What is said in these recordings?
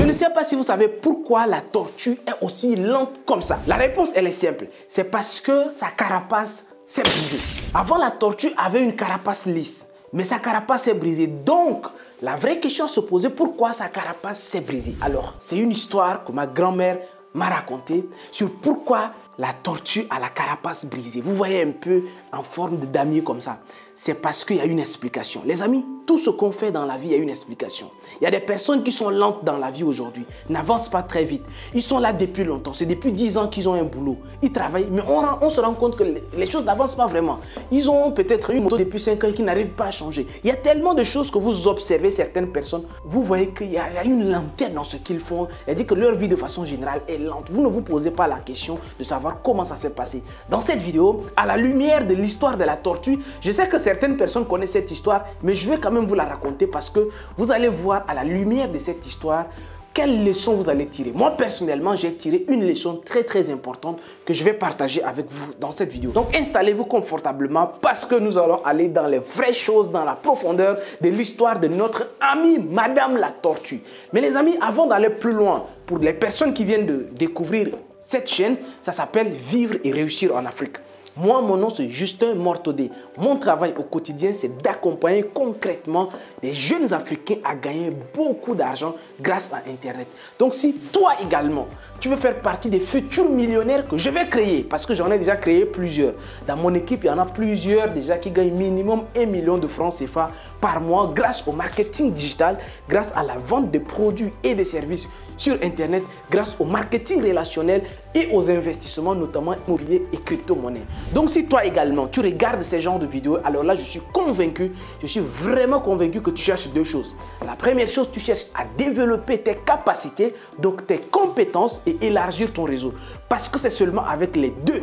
Je ne sais pas si vous savez pourquoi la tortue est aussi lente comme ça. La réponse, elle est simple. C'est parce que sa carapace s'est brisée. Avant, la tortue avait une carapace lisse, mais sa carapace s'est brisée. Donc, la vraie question à se poser, pourquoi sa carapace s'est brisée? Alors, c'est une histoire que ma grand-mère m'a racontée sur pourquoi la tortue a la carapace brisée. Vous voyez un peu en forme de damier comme ça. C'est parce qu'il y a une explication. Les amis, tout ce qu'on fait dans la vie, il y a une explication. Il y a des personnes qui sont lentes dans la vie aujourd'hui, n'avancent pas très vite. Ils sont là depuis longtemps. C'est depuis 10 ans qu'ils ont un boulot. Ils travaillent, mais on, se rend compte que les choses n'avancent pas vraiment. Ils ont peut-être une moto depuis 5 ans qui n'arrive pas à changer. Il y a tellement de choses que vous observez certaines personnes. Vous voyez qu'il y, a une lenteur dans ce qu'ils font. Dit que leur vie de façon générale est lente. Vous ne vous posez pas la question de savoir comment ça s'est passé. Dans cette vidéo, à la lumière de l'histoire de la tortue, je sais que certaines personnes connaissent cette histoire, mais je vais quand même vous la raconter parce que vous allez voir à la lumière de cette histoire quelle leçon vous allez tirer. Moi, personnellement, j'ai tiré une leçon très très importante que je vais partager avec vous dans cette vidéo. Donc, installez-vous confortablement parce que nous allons aller dans les vraies choses, dans la profondeur de l'histoire de notre amie Madame la Tortue. Mais les amis, avant d'aller plus loin, pour les personnes qui viennent de découvrir cette chaîne, ça s'appelle Vivre et réussir en Afrique. Moi, mon nom, c'est Justin Mortodé. Mon travail au quotidien, c'est d'accompagner concrètement les jeunes Africains à gagner beaucoup d'argent grâce à Internet. Donc, si toi également, tu veux faire partie des futurs millionnaires que je vais créer, parce que j'en ai déjà créé plusieurs. Dans mon équipe, il y en a plusieurs déjà qui gagnent minimum 1 million de francs CFA par mois grâce au marketing digital, grâce à la vente de produits et de services sur Internet, grâce au marketing relationnel et aux investissements, notamment immobiliers et crypto-monnaies. Donc si toi également, tu regardes ces genres de vidéos, alors là, je suis convaincu, je suis vraiment convaincu que tu cherches deux choses. La première chose, tu cherches à développer tes capacités, donc tes compétences et élargir ton réseau. Parce que c'est seulement avec les deux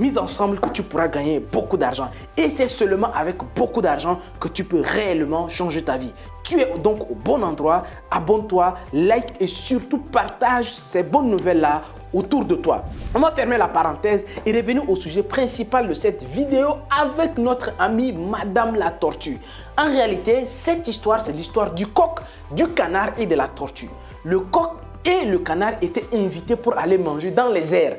mis ensemble que tu pourras gagner beaucoup d'argent. Et c'est seulement avec beaucoup d'argent que tu peux réellement changer ta vie. Tu es donc au bon endroit, abonne-toi, like et surtout partage ces bonnes nouvelles-là autour de toi. On va fermer la parenthèse et revenir au sujet principal de cette vidéo avec notre amie Madame la Tortue. En réalité, cette histoire, c'est l'histoire du coq, du canard et de la tortue. Le coq et le canard étaient invités pour aller manger dans les airs.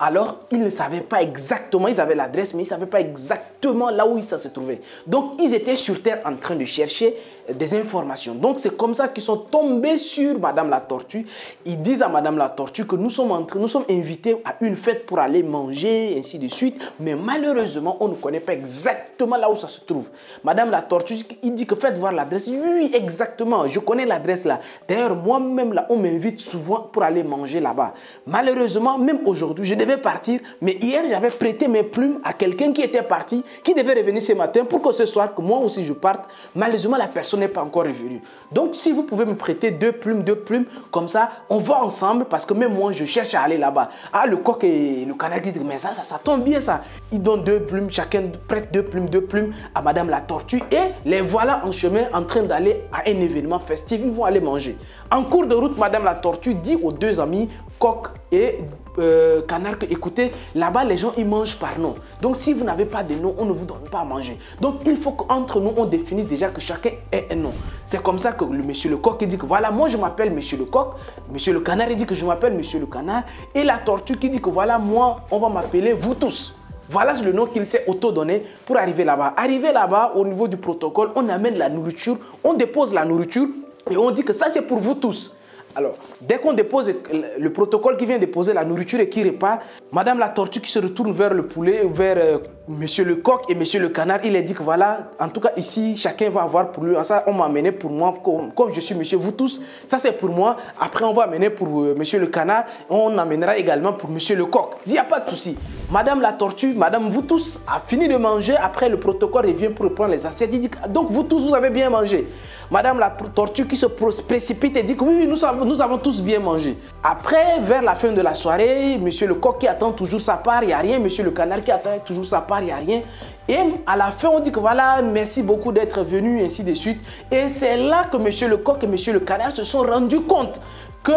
Alors, ils ne savaient pas exactement, ils avaient l'adresse, mais ils ne savaient pas exactement là où ça se trouvait. Donc, ils étaient sur Terre en train de chercher des informations. Donc, c'est comme ça qu'ils sont tombés sur Madame la Tortue. Ils disent à Madame la Tortue que nous sommes, en train, nous sommes invités à une fête pour aller manger, ainsi de suite. Mais malheureusement, on ne connaît pas exactement là où ça se trouve. Madame la Tortue, il dit que faites voir l'adresse. Oui, exactement, je connais l'adresse là. D'ailleurs, moi-même, là, on m'invite souvent pour aller manger là-bas. Malheureusement, même aujourd'hui, je devais partir, mais hier, j'avais prêté mes plumes à quelqu'un qui était parti, qui devait revenir ce matin pour que ce soir, que moi aussi je parte. Malheureusement, la personne n'est pas encore revenue. Donc, si vous pouvez me prêter deux plumes, deux plumes, comme ça, on va ensemble parce que même moi, je cherche à aller là-bas. Ah, le coq et le canard disent, mais ça, ça, ça tombe bien ça. Ils donnent deux plumes, chacun prête deux plumes, deux plumes à Madame la Tortue et les voilà en chemin en train d'aller à un événement festif. Ils vont aller manger. En cours de route, Madame la Tortue dit aux deux amis, coq et euh, canard que écoutez, là-bas les gens ils mangent par nom. Donc si vous n'avez pas de nom, on ne vous donne pas à manger. Donc il faut qu'entre nous on définisse déjà que chacun ait un nom. C'est comme ça que le monsieur le coq il dit que voilà, moi je m'appelle monsieur le coq, monsieur le canard il dit que je m'appelle monsieur le canard et la tortue qui dit que voilà, moi on va m'appeler vous tous. Voilà le nom qu'il s'est auto-donné pour arriver là-bas. Arriver là-bas, au niveau du protocole, on amène la nourriture, on dépose la nourriture et on dit que ça c'est pour vous tous. Alors, dès qu'on dépose le protocole qui vient déposer la nourriture et qui repart, Madame la tortue qui se retourne vers le poulet, vers euh, Monsieur le coq et Monsieur le canard, il a dit que voilà, en tout cas ici, chacun va avoir pour lui. Ça, on m'a amené pour moi, comme, je suis Monsieur vous tous, ça c'est pour moi. Après, on va amener pour euh, Monsieur le canard, on amènera également pour Monsieur le coq. Il n'y a pas de souci. Madame la tortue, Madame vous tous a fini de manger. Après, le protocole revient pour prendre les assiettes. Il dit donc vous tous, vous avez bien mangé. Madame la tortue qui se précipite et dit que oui, oui nous, avons, nous avons tous bien mangé. Après, vers la fin de la soirée, Monsieur le coq qui attend toujours sa part, il n'y a rien. Monsieur le canard qui attend toujours sa part, il n'y a rien. Et à la fin, on dit que voilà, merci beaucoup d'être venu, ainsi de suite. Et c'est là que Monsieur le coq et Monsieur le canard se sont rendus compte que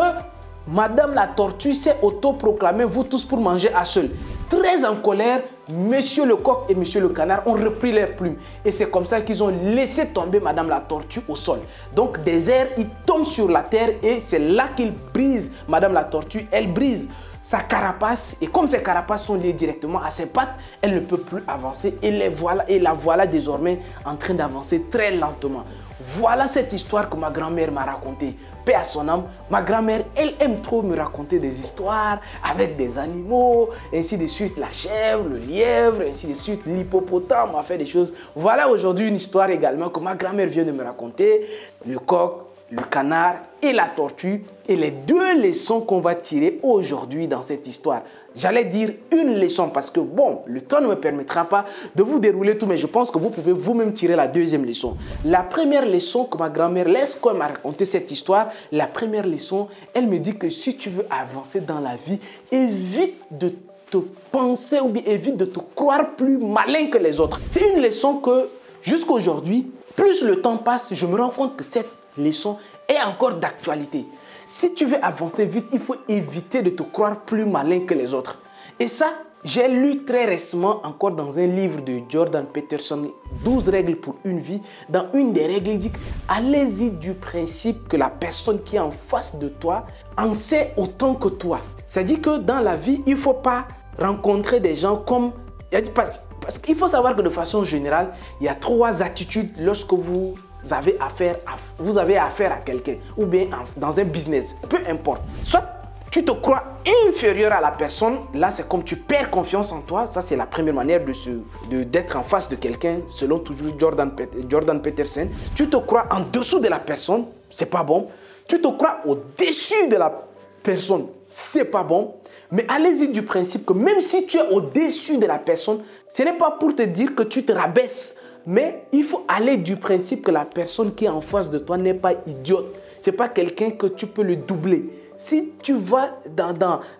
Madame la tortue s'est autoproclamée, vous tous pour manger à seul. Très en colère, Monsieur le coq et Monsieur le canard ont repris leurs plumes. Et c'est comme ça qu'ils ont laissé tomber Madame la tortue au sol. Donc des airs, ils tombent sur la terre et c'est là qu'ils brisent Madame la tortue. Elle brise sa carapace et comme ses carapaces sont liées directement à ses pattes, elle ne peut plus avancer et, la voilà désormais en train d'avancer très lentement. Voilà cette histoire que ma grand-mère m'a racontée. Paix à son âme. Ma grand-mère, elle aime trop me raconter des histoires avec des animaux, ainsi de suite. La chèvre, le lièvre, ainsi de suite. L'hippopotame a fait des choses. Voilà aujourd'hui une histoire également que ma grand-mère vient de me raconter. Le coq, le canard et la tortue et les deux leçons qu'on va tirer aujourd'hui dans cette histoire. J'allais dire une leçon parce que bon, le temps ne me permettra pas de vous dérouler tout, mais je pense que vous pouvez vous-même tirer la deuxième leçon. La première leçon que ma grand-mère laisse quand elle m'a raconté cette histoire, la première leçon, elle me dit que si tu veux avancer dans la vie, évite de te penser ou bien évite de te croire plus malin que les autres. C'est une leçon que jusqu'à aujourd'hui, plus le temps passe, je me rends compte que cette leçon est encore d'actualité. Si tu veux avancer vite, il faut éviter de te croire plus malin que les autres. Et ça, j'ai lu très récemment encore dans un livre de Jordan Peterson, 12 règles pour une vie. Dans une des règles, il dit allez-y du principe que la personne qui est en face de toi en sait autant que toi. C'est-à-dire que dans la vie, il ne faut pas rencontrer des gens comme... Parce qu'il faut savoir que de façon générale, il y a trois attitudes lorsque vous vous avez affaire à quelqu'un ou bien dans un business, peu importe. Soit tu te crois inférieur à la personne, là c'est comme tu perds confiance en toi, ça c'est la première manière de d'être en face de quelqu'un, selon toujours Jordan, Jordan Peterson. Tu te crois en dessous de la personne, c'est pas bon. Tu te crois au-dessus de la personne, c'est pas bon. Mais allez-y du principe que même si tu es au-dessus de la personne, ce n'est pas pour te dire que tu te rabaisses mais il faut aller du principe que la personne qui est en face de toi n'est pas idiote. Ce n'est pas quelqu'un que tu peux le doubler. Si tu vas dans,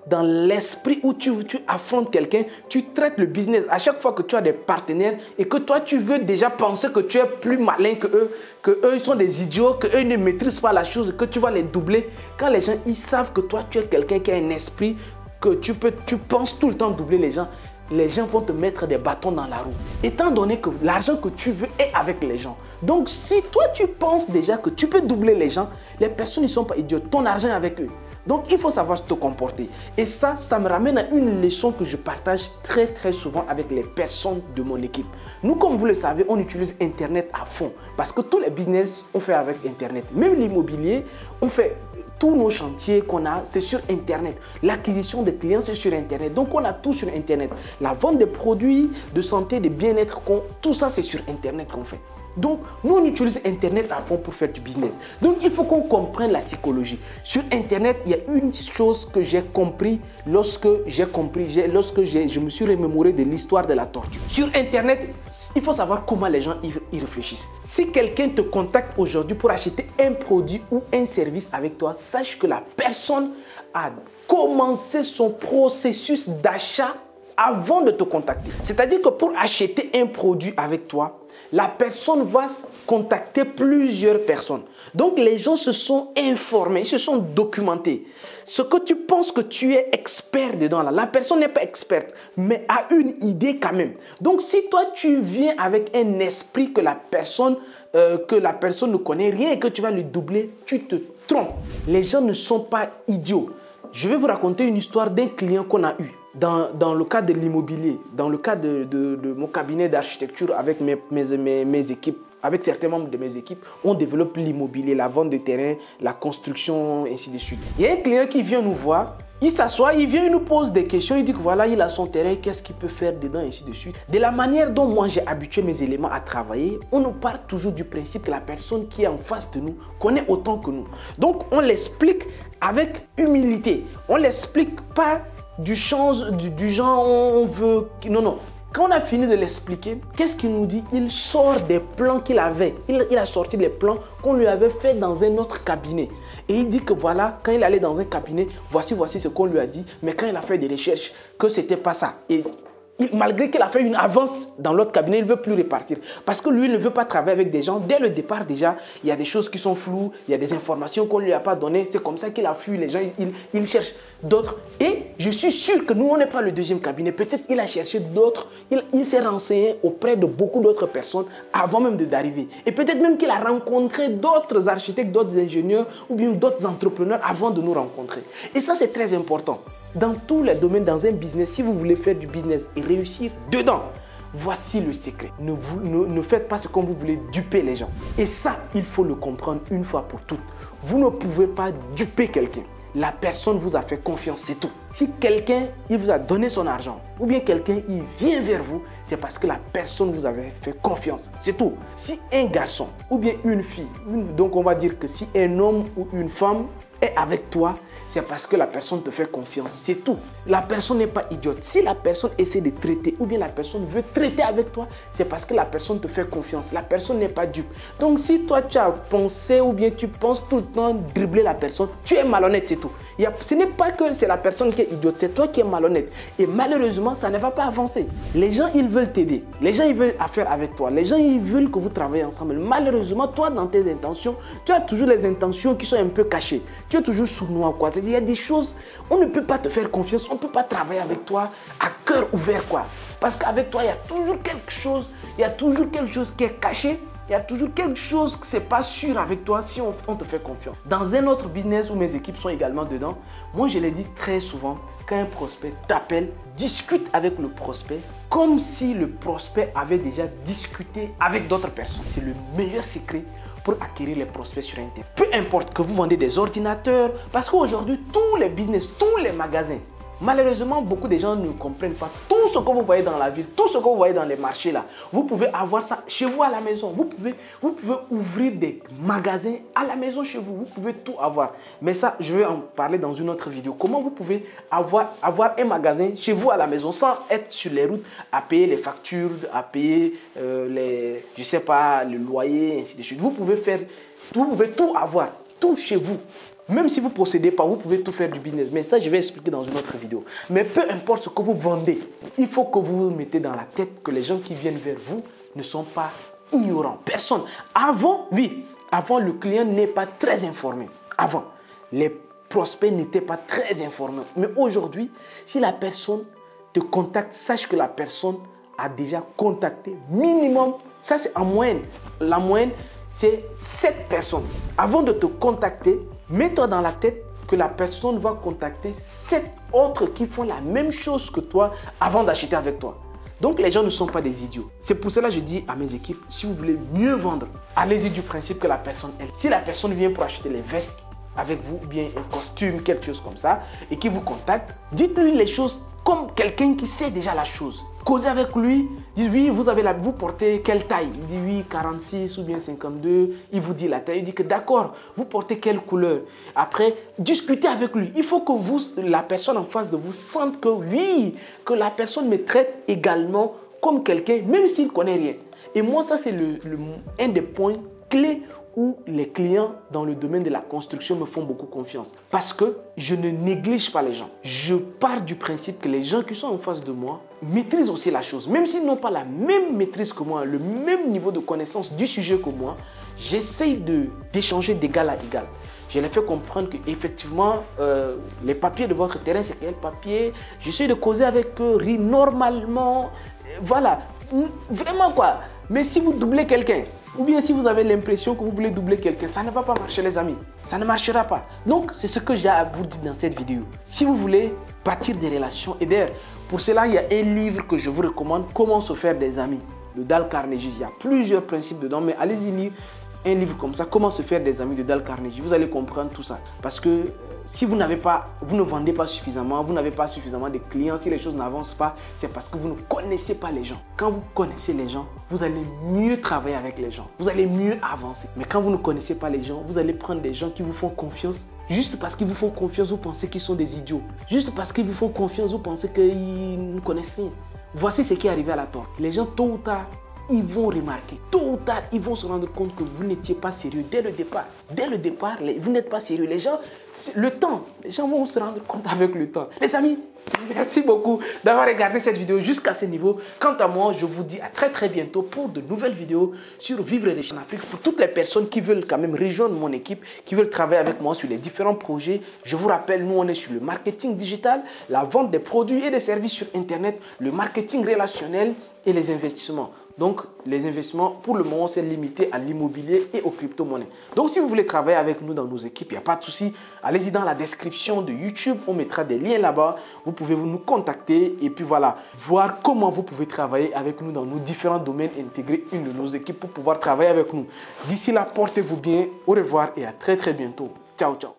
dans, l'esprit où tu, tu affrontes quelqu'un, tu traites le business. À chaque fois que tu as des partenaires et que toi, tu veux déjà penser que tu es plus malin que eux, que eux, ils sont des idiots, que eux ne maîtrisent pas la chose, que tu vas les doubler. Quand les gens, ils savent que toi, tu es quelqu'un qui a un esprit, que tu, peux, tu penses tout le temps doubler les gens, les gens vont te mettre des bâtons dans la roue. Étant donné que l'argent que tu veux est avec les gens. Donc si toi tu penses déjà que tu peux doubler les gens, les personnes ne sont pas idiotes. Ton argent est avec eux. Donc il faut savoir te comporter. Et ça, ça me ramène à une leçon que je partage très très souvent avec les personnes de mon équipe. Nous, comme vous le savez, on utilise Internet à fond. Parce que tous les business, on fait avec Internet. Même l'immobilier, on fait tous nos chantiers qu'on a, c'est sur Internet. L'acquisition des clients, c'est sur Internet. Donc, on a tout sur Internet. La vente des produits de santé, de bien-être, tout ça, c'est sur Internet qu'on fait. Donc, nous, on utilise Internet à fond pour faire du business. Donc, il faut qu'on comprenne la psychologie. Sur Internet, il y a une chose que j'ai compris lorsque j'ai compris, lorsque je me suis remémoré de l'histoire de la tortue. Sur Internet, il faut savoir comment les gens y réfléchissent. Si quelqu'un te contacte aujourd'hui pour acheter un produit ou un service avec toi, sache que la personne a commencé son processus d'achat avant de te contacter. C'est-à-dire que pour acheter un produit avec toi, la personne va contacter plusieurs personnes. Donc les gens se sont informés, se sont documentés. Ce que tu penses que tu es expert dedans, la personne n'est pas experte, mais a une idée quand même. Donc si toi tu viens avec un esprit que la personne, euh, que la personne ne connaît rien et que tu vas lui doubler, tu te trompes. Les gens ne sont pas idiots. Je vais vous raconter une histoire d'un client qu'on a eu dans, le cas de l'immobilier, dans le cas de, mon cabinet d'architecture avec mes, équipes, avec certains membres de mes équipes, on développe l'immobilier, la vente de terrain, la construction, ainsi de suite. Il y a un client qui vient nous voir, il s'assoit, il vient, il nous pose des questions, il dit que voilà, il a son terrain, qu'est-ce qu'il peut faire dedans, ainsi de suite. De la manière dont moi j'ai habitué mes éléments à travailler, on nous part toujours du principe que la personne qui est en face de nous connaît autant que nous. Donc on l'explique avec humilité. On l'explique pas du, du, genre on veut... Non, non. Quand on a fini de l'expliquer, qu'est-ce qu'il nous dit? Il sort des plans qu'il avait. Il, a sorti les plans qu'on lui avait fait dans un autre cabinet. Et il dit que voilà, quand il allait dans un cabinet, voici, voici ce qu'on lui a dit. Mais quand il a fait des recherches, que c'était pas ça. Malgré qu'il a fait une avance dans l'autre cabinet, il ne veut plus repartir. Parce que lui, il ne veut pas travailler avec des gens. Dès le départ, déjà, il y a des choses qui sont floues, il y a des informations qu'on ne lui a pas données. C'est comme ça qu'il a fui les gens. Il, il cherche d'autres. Et je suis sûr que nous, on n'est pas le deuxième cabinet. Peut-être qu'il a cherché d'autres. Il, il s'est renseigné auprès de beaucoup d'autres personnes avant même d'arriver. Et peut-être même qu'il a rencontré d'autres architectes, d'autres ingénieurs ou bien d'autres entrepreneurs avant de nous rencontrer. Et ça, c'est très important dans tous les domaines, dans un business, si vous voulez faire du business et réussir dedans, voici le secret. Ne, faites pas ce qu'on vous voulez duper les gens. Et ça, il faut le comprendre une fois pour toutes. Vous ne pouvez pas duper quelqu'un. La personne vous a fait confiance, c'est tout. Si quelqu'un, il vous a donné son argent, ou bien quelqu'un, il vient vers vous, c'est parce que la personne vous avait fait confiance, c'est tout. Si un garçon, ou bien une fille, donc on va dire que si un homme ou une femme est avec toi, c'est parce que la personne te fait confiance. C'est tout. La personne n'est pas idiote. Si la personne essaie de traiter ou bien la personne veut traiter avec toi, c'est parce que la personne te fait confiance. La personne n'est pas dupe. Donc si toi tu as pensé ou bien tu penses tout le temps dribbler la personne, tu es malhonnête, c'est tout. Ce n'est pas que c'est la personne qui est idiote, c'est toi qui es malhonnête. Et malheureusement, ça ne va pas avancer. Les gens, ils veulent t'aider. Les gens, ils veulent affaire avec toi. Les gens, ils veulent que vous travaillez ensemble. Malheureusement, toi, dans tes intentions, tu as toujours les intentions qui sont un peu cachées. Tu es toujours sournois, quoi. C'est-à-dire, il y a des choses, on ne peut pas te faire confiance, on ne peut pas travailler avec toi à cœur ouvert, quoi. Parce qu'avec toi, il y a toujours quelque chose, il y a toujours quelque chose qui est caché il y a toujours quelque chose que c'est pas sûr avec toi si on, te fait confiance. Dans un autre business où mes équipes sont également dedans, moi je l'ai dit très souvent, quand un prospect t'appelle, discute avec le prospect comme si le prospect avait déjà discuté avec d'autres personnes. C'est le meilleur secret pour acquérir les prospects sur Internet. Peu importe que vous vendez des ordinateurs, parce qu'aujourd'hui, tous les business, tous les magasins, Malheureusement, beaucoup de gens ne comprennent pas tout ce que vous voyez dans la ville, tout ce que vous voyez dans les marchés là. Vous pouvez avoir ça chez vous à la maison. Vous pouvez, vous pouvez ouvrir des magasins à la maison chez vous. Vous pouvez tout avoir. Mais ça, je vais en parler dans une autre vidéo. Comment vous pouvez avoir, avoir un magasin chez vous à la maison sans être sur les routes à payer les factures, à payer euh, les, je sais pas, le loyer, ainsi de suite. Vous pouvez faire, vous pouvez tout avoir, tout chez vous. Même si vous ne possédez pas, vous pouvez tout faire du business. Mais ça, je vais expliquer dans une autre vidéo. Mais peu importe ce que vous vendez, il faut que vous vous mettez dans la tête que les gens qui viennent vers vous ne sont pas ignorants. Personne. Avant, oui, avant, le client n'est pas très informé. Avant, les prospects n'étaient pas très informés. Mais aujourd'hui, si la personne te contacte, sache que la personne a déjà contacté minimum, ça c'est en moyenne. La moyenne, c'est 7 personnes. Avant de te contacter, Mets-toi dans la tête que la personne va contacter sept autres qui font la même chose que toi avant d'acheter avec toi. Donc les gens ne sont pas des idiots. C'est pour cela que je dis à mes équipes, si vous voulez mieux vendre, allez-y du principe que la personne, elle, si la personne vient pour acheter les vestes avec vous, ou bien un costume, quelque chose comme ça, et qui vous contacte, dites-lui les choses comme quelqu'un qui sait déjà la chose. Causez avec lui, dites oui, vous, avez la, vous portez quelle taille? Il dit oui, 46 ou bien 52. Il vous dit la taille. Il dit que d'accord, vous portez quelle couleur? Après, discutez avec lui. Il faut que vous, la personne en face de vous sente que oui, que la personne me traite également comme quelqu'un, même s'il ne connaît rien. Et moi, ça, c'est le, un des points clés où les clients dans le domaine de la construction me font beaucoup confiance. Parce que je ne néglige pas les gens. Je pars du principe que les gens qui sont en face de moi maîtrisent aussi la chose. Même s'ils n'ont pas la même maîtrise que moi, le même niveau de connaissance du sujet que moi, j'essaye d'échanger d'égal à égal. Je les fais comprendre qu'effectivement, euh, les papiers de votre terrain, c'est quel papier? J'essaie de causer avec eux, rire normalement. Voilà. Vraiment quoi. Mais si vous doublez quelqu'un, ou bien si vous avez l'impression que vous voulez doubler quelqu'un, ça ne va pas marcher les amis. Ça ne marchera pas. Donc c'est ce que j'ai à vous dire dans cette vidéo. Si vous voulez bâtir des relations, et d'ailleurs pour cela il y a un livre que je vous recommande, Comment se faire des amis, de Dal Carnegie. Il y a plusieurs principes dedans, mais allez-y lire un livre comme ça, Comment se faire des amis de Dal Carnegie. Vous allez comprendre tout ça. Parce que si vous n'avez pas, vous ne vendez pas suffisamment, vous n'avez pas suffisamment de clients, si les choses n'avancent pas, c'est parce que vous ne connaissez pas les gens. Quand vous connaissez les gens, vous allez mieux travailler avec les gens. Vous allez mieux avancer. Mais quand vous ne connaissez pas les gens, vous allez prendre des gens qui vous font confiance. Juste parce qu'ils vous font confiance, vous pensez qu'ils sont des idiots. Juste parce qu'ils vous font confiance, vous pensez qu'ils ne connaissent rien. Voici ce qui est arrivé à la torte. Les gens, tôt ou tard, ils vont remarquer. Tôt ou tard, ils vont se rendre compte que vous n'étiez pas sérieux dès le départ. Dès le départ, vous n'êtes pas sérieux. Les gens, le temps, les gens vont se rendre compte avec le temps. Les amis, merci beaucoup d'avoir regardé cette vidéo jusqu'à ce niveau. Quant à moi, je vous dis à très très bientôt pour de nouvelles vidéos sur Vivre riche en Afrique. Pour toutes les personnes qui veulent quand même rejoindre mon équipe, qui veulent travailler avec moi sur les différents projets, je vous rappelle, nous on est sur le marketing digital, la vente des produits et des services sur Internet, le marketing relationnel et les investissements. Donc, les investissements, pour le moment, c'est limité à l'immobilier et aux crypto-monnaies. Donc, si vous voulez travailler avec nous dans nos équipes, il n'y a pas de souci. Allez-y dans la description de YouTube. On mettra des liens là-bas. Vous pouvez nous contacter et puis voilà, voir comment vous pouvez travailler avec nous dans nos différents domaines, intégrer une de nos équipes pour pouvoir travailler avec nous. D'ici là, portez-vous bien. Au revoir et à très très bientôt. Ciao, ciao.